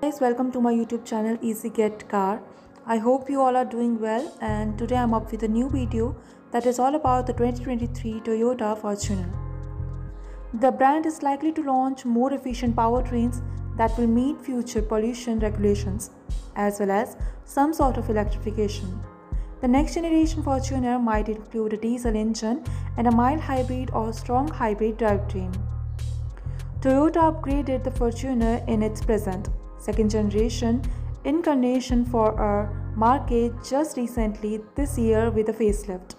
guys welcome to my youtube channel easy get car. I hope you all are doing well and today i'm up with a new video that is all about the 2023 toyota fortuner. The brand is likely to launch more efficient powertrains that will meet future pollution regulations as well as some sort of electrification. The next generation fortuner might include a diesel engine and a mild hybrid or strong hybrid drivetrain. Toyota upgraded the Fortuner in its present, second generation incarnation for a market just recently this year with a facelift.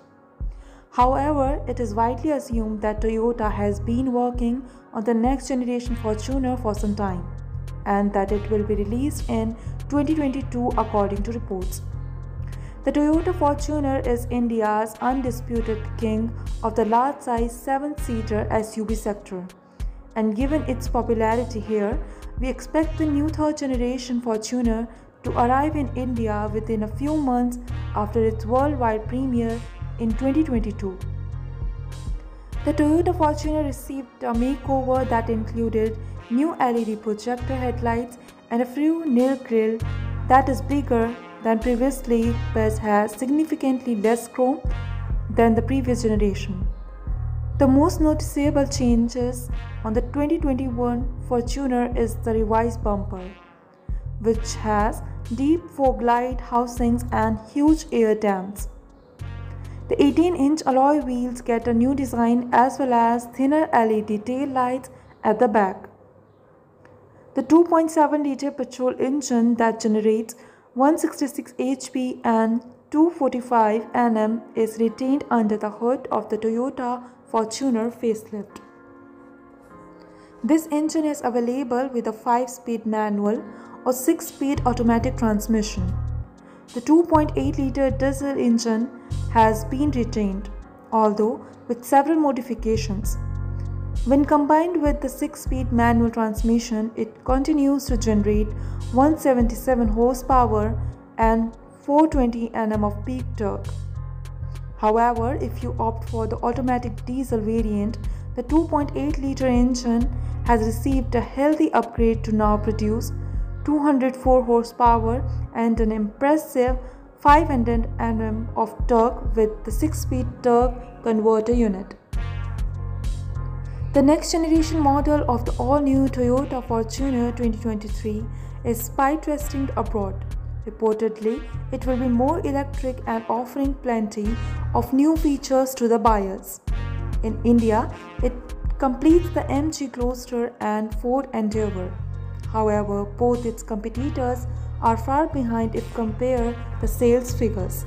However, it is widely assumed that Toyota has been working on the next generation Fortuner for some time and that it will be released in 2022 according to reports. The Toyota Fortuner is India's undisputed king of the large size 7 seater SUV sector and given its popularity here, we expect the new third generation Fortuner to arrive in India within a few months after its worldwide premiere in 2022. The Toyota Fortuner received a makeover that included new LED projector headlights and a few nil grille that is bigger than previously but has significantly less chrome than the previous generation. The most noticeable changes on the 2021 Fortuner is the revised bumper, which has deep fog-light housings and huge air dams. The 18-inch alloy wheels get a new design as well as thinner LED tail lights at the back. The 2.7-liter petrol engine that generates 166 HP and 245 Nm is retained under the hood of the Toyota Fortuner facelift. This engine is available with a 5-speed manual or 6-speed automatic transmission. The 2.8-liter diesel engine has been retained, although with several modifications. When combined with the 6-speed manual transmission, it continues to generate 177 horsepower and 420 Nm of peak torque. However, if you opt for the automatic diesel variant, the 2.8 liter engine has received a healthy upgrade to now produce 204 horsepower and an impressive 500 Nm of torque with the 6-speed torque converter unit. The next generation model of the all-new Toyota Fortuner 2023 is spy testing abroad. Reportedly, it will be more electric and offering plenty of new features to the buyers. In India, it completes the MG Gloster and Ford Endeavour. However, both its competitors are far behind if compare the sales figures.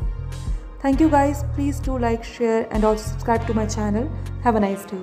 Thank you guys. Please do like, share and also subscribe to my channel. Have a nice day.